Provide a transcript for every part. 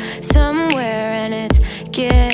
somewhere and it's getting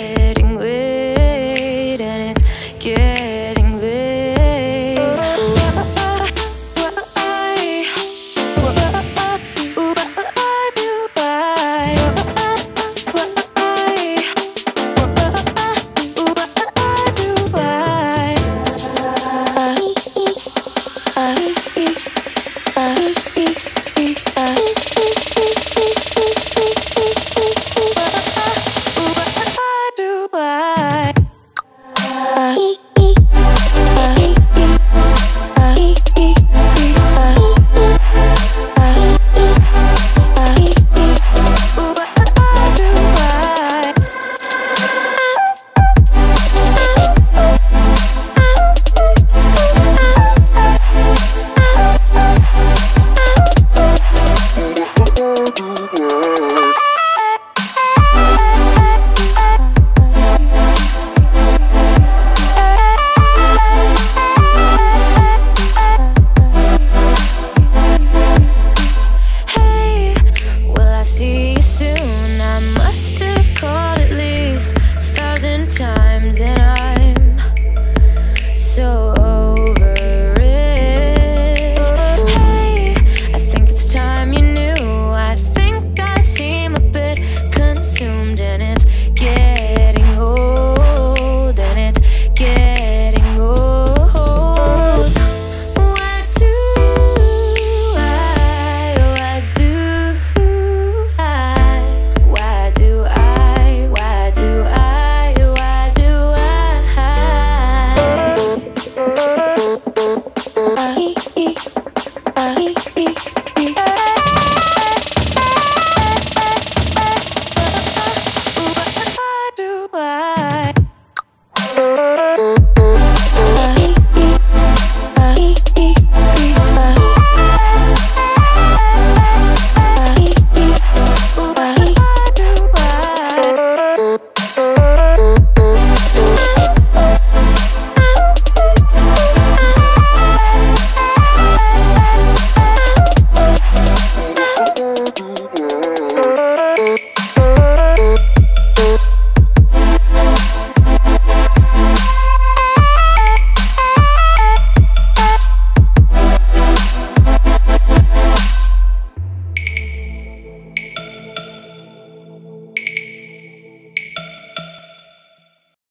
Bye bye.